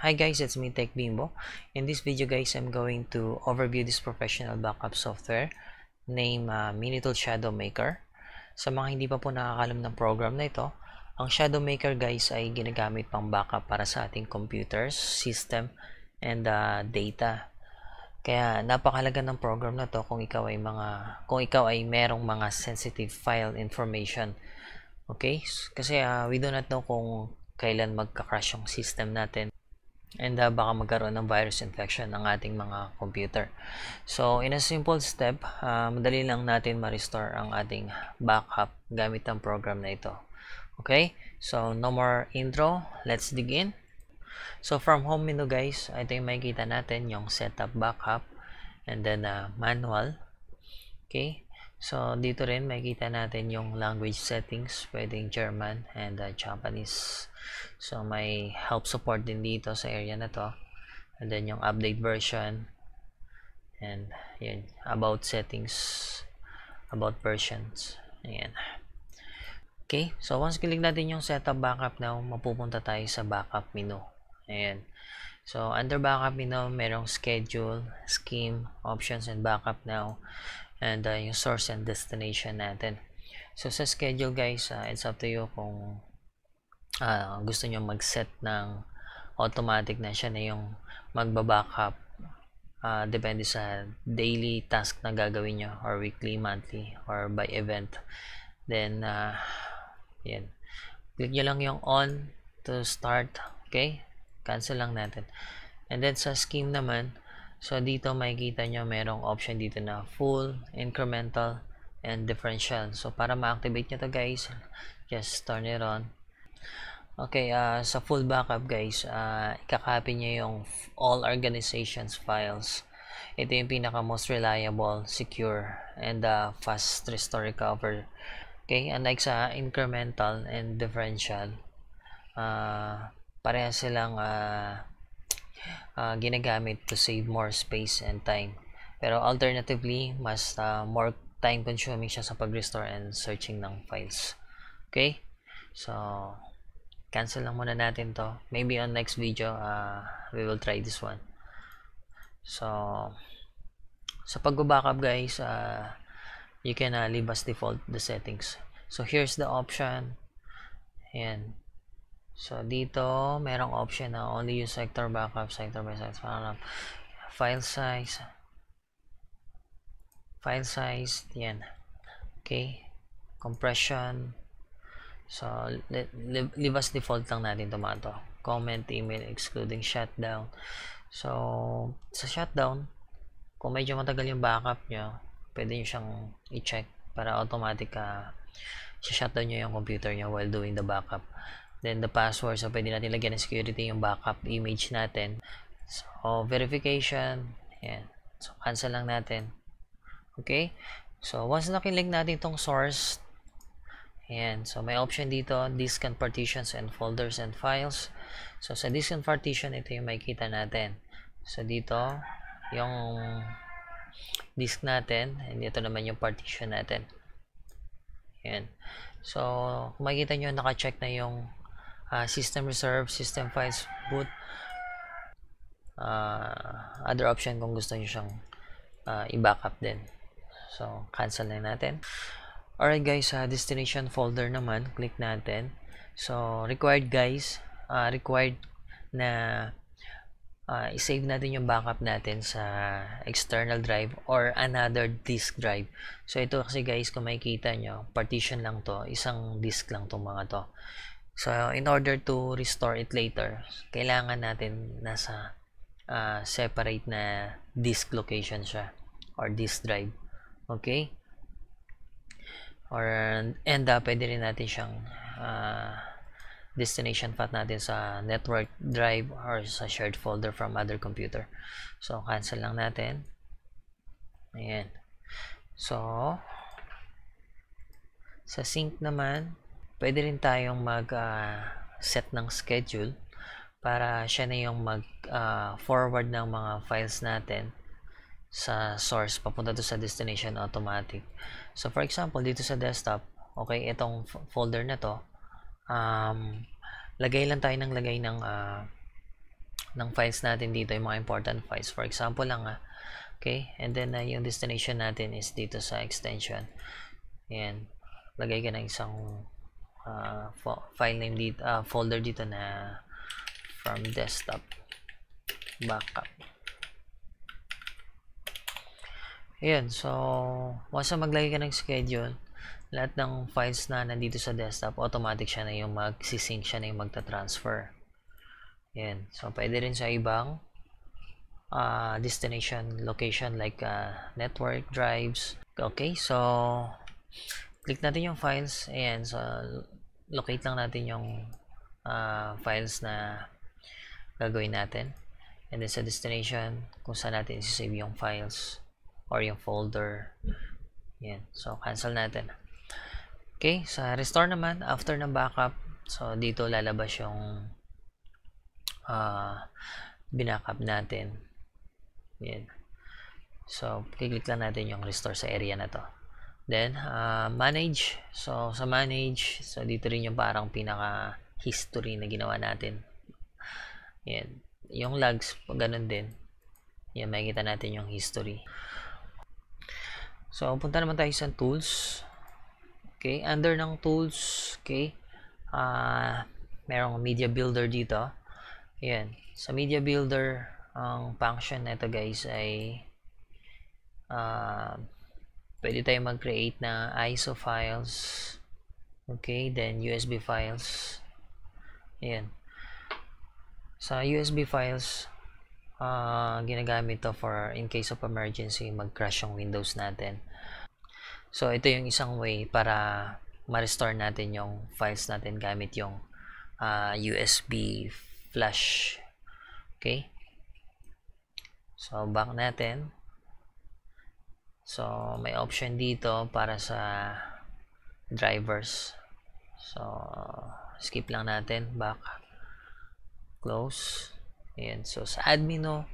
Hi guys, it's me Tech Bimbo. In this video guys, I'm going to overview this professional backup software named uh, Minitool Shadow Maker. Sa mga hindi pa po nakakalam ng program na ito, ang Shadow Maker guys ay ginagamit pang backup para sa ating computers, system, and uh, data. Kaya napakalaga ng program na to kung ikaw ay mga kung ikaw ay merong mga sensitive file information. Okay? Kasi uh, we do not know kung kailan magka-crash yung system natin and uh, baka magkaroon ng virus infection ng ating mga computer. So, in a simple step, uh, madali lang natin ma-restore ang ating backup gamit ang program na ito. Okay? So, no more intro. Let's dig in. So, from home menu guys, ito yung makikita natin yung setup backup and then uh, manual. Okay? So, dito rin makikita natin yung language settings, pwedeng German and uh, Japanese. So, may help support din dito sa area na to. And then yung update version. And yun, about settings, about versions. Ayan. Okay, so once click natin yung setup backup now, mapupunta tayo sa backup menu. Ayan. So, under backup menu, merong schedule, scheme, options, and backup now and uh, yung source and destination natin. So sa schedule guys, uh, it's up to you kung uh, gusto nyo mag-set ng automatic na siya na yung magba-backup uh, depende sa daily task na gagawin nyo or weekly, monthly or by event. Then, uh, yan. Click nyo lang yung on to start. Okay? Cancel lang natin. And then sa scheme naman, So, dito makikita nyo merong option dito na full, incremental, and differential. So, para ma-activate nyo to guys, just turn it on. Okay, uh, sa full backup guys, uh, ikakopy nyo yung all organizations files. Ito yung pinaka most reliable, secure, and uh, fast restore recover. Okay, unlike sa incremental and differential, uh, parehas silang uh, uh, ginagamit to save more space and time. Pero alternatively, mas uh, more time consuming siya sa pag-restore and searching ng files. Okay? So, cancel lang muna natin to. Maybe on next video, uh, we will try this one. So, sa pag-backup guys, uh, you can uh, leave as default the settings. So, here's the option. Ayan. So, dito, merong option na only use sector backup, sector by sector. File size. File size, yan. Okay. Compression. So, leave as default lang natin tomato. Comment, email, excluding shutdown. So, sa shutdown, kung medyo matagal yung backup nyo, pwede nyo siyang i-check para automatic uh, shutdown nyo yung computer nyo while doing the backup. Then, the password. So, pwede natin lagyan ng security yung backup image natin. So, verification. Ayan. So, cancel lang natin. Okay? So, once nakilig natin itong source, ayan. So, may option dito, disk and partitions and folders and files. So, sa disk and partition, ito yung makikita natin. So, dito, yung disk natin, and ito naman yung partition natin. Ayan. So, kung makikita nyo, naka-check na yung uh, system reserve, system files boot, uh, other option kung gusto nyo siyang uh, i-backup din. So, cancel na natin. Alright guys, uh, destination folder naman, click natin. So, required guys, uh, required na uh, i-save natin yung backup natin sa external drive or another disk drive. So, ito kasi guys, kung makikita nyo, partition lang to, isang disk lang tong mga to. So, in order to restore it later, kailangan natin nasa uh, separate na disk location siya or disk drive. Okay? Or, and uh, pwede rin natin siyang uh, destination path natin sa network drive or sa shared folder from other computer. So, cancel lang natin. Ayan. So, sa sync naman, pwede rin tayong mag uh, set ng schedule para siya na yung mag uh, forward ng mga files natin sa source papunta to sa destination automatic. So for example, dito sa desktop, okay, itong folder na to, um, lagay lang tayo ng lagay ng uh, ng files natin dito, yung mga important files. For example lang ah, okay, and then uh, yung destination natin is dito sa extension. Ayan, lagay ka ng isang uh, file name dito, uh, folder dito na from desktop backup. Ayan, so once na maglagay ka ng schedule, lahat ng files na nandito sa desktop, automatic siya na yung mag-sync siya na yung magta-transfer. Ayan, so pwede rin sa ibang uh, destination location like uh, network drives. Okay, so click natin yung files. Ayan, so locate lang natin yung uh, files na gagawin natin. And then sa destination, kung saan natin isi-save yung files or yung folder. Yan. So, cancel natin. Okay. Sa restore naman, after ng backup, so dito lalabas yung uh, binackup natin. Yan. So, click lang natin yung restore sa area na to. Then, uh, manage. So, sa manage, so dito rin yung parang pinaka history na ginawa natin. Yan. Yung logs, ganun din. Yan, makikita natin yung history. So, punta naman tayo sa tools. Okay, under ng tools, okay, uh, merong media builder dito. Ayan, sa media builder, ang function nito guys ay uh, pwede tayo mag-create na ISO files. Okay, then USB files. Ayan. Sa USB files, uh, ginagamit to for in case of emergency mag-crash yung Windows natin. So ito yung isang way para ma-restore natin yung files natin gamit yung uh, ah, USB flash. Okay? So back natin. So may option dito para sa drivers. So skip lang natin back close Ayan. So, sa admino,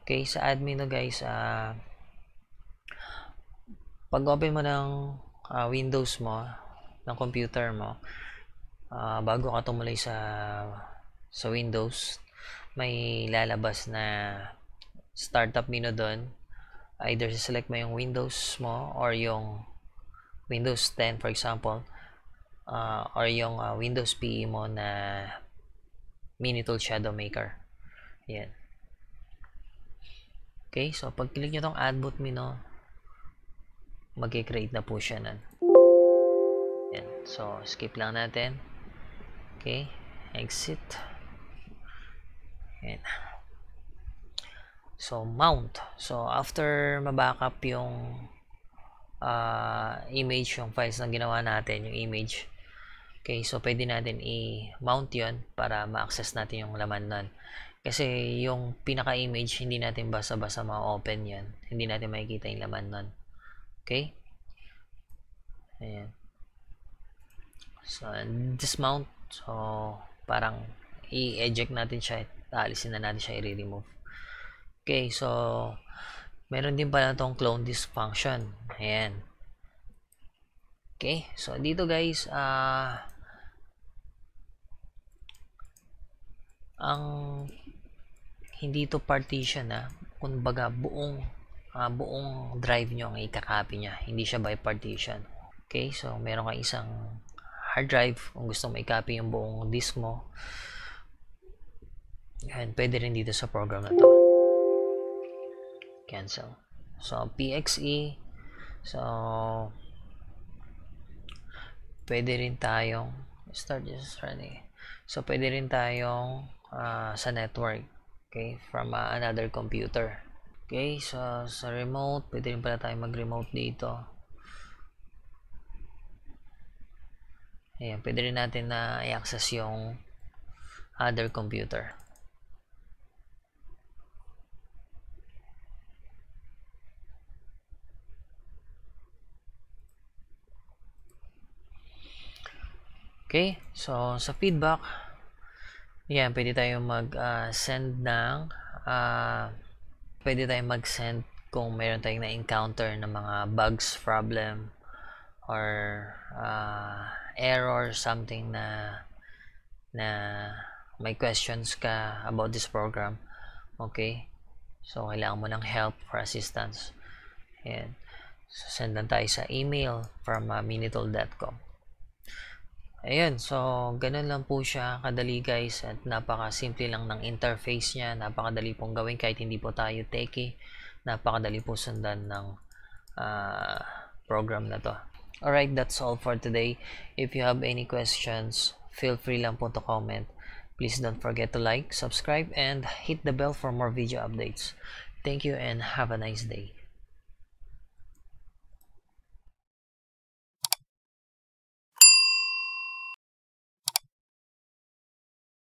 okay, sa admino guys, uh, pag open mo ng uh, Windows mo, ng computer mo, uh, bago ka tumuloy sa sa Windows, may lalabas na startup menu doon. Either select mo yung Windows mo or yung Windows 10 for example, uh, or yung uh, Windows PE mo na Mini Tool Shadow Maker. Yan. Okay, so pag click nyo tong add boot menu, mag-create na po siya nun. Yan. So, skip lang natin. Okay, exit. Yan. So, mount. So, after mabackup yung uh, image, yung files na ginawa natin, yung image, okay, so pwede natin i-mount yon para ma-access natin yung laman nun. Kasi yung pinaka-image, hindi natin basta-basta ma-open yan. Hindi natin makikita yung laman nun. Okay? Ayan. So, dismount. So, parang i-eject natin siya. Aalisin na natin siya i-remove. Okay, so, meron din pala itong clone disk function. Ayan. Okay, so dito guys, ah, uh, ang hindi to partition na kumbaga buong uh, buong drive nyo ang ikakopy niya. Hindi siya by partition. Okay so meron kang isang hard drive kung gusto mo i-copy yung buong disk mo. Yan pwede rin dito sa program na to cancel so PXE so pwede rin tayong start just running so pwede rin tayong uh, sa network okay from uh, another computer okay? So sa remote pwede rin pala tayo mag remote dito. Ayan pwede rin natin na i-access yung other computer Okay, so sa feedback, yan, pwede tayong mag-send uh, ng uh, pwede tayong mag-send kung meron tayong na-encounter ng mga bugs, problem, or uh, error, something na na may questions ka about this program. Okay? So, kailangan mo ng help for assistance. Ayan. So, send lang tayo sa email from uh, minitool.com. Ayan, so ganun lang po siya kadali guys at napaka-simple lang ng interface niya, napakadali pong gawin kahit hindi po tayo techie, napakadali po sundan ng uh, program na to. Alright, that's all for today. If you have any questions, feel free lang po to comment. Please don't forget to like, subscribe, and hit the bell for more video updates. Thank you and have a nice day.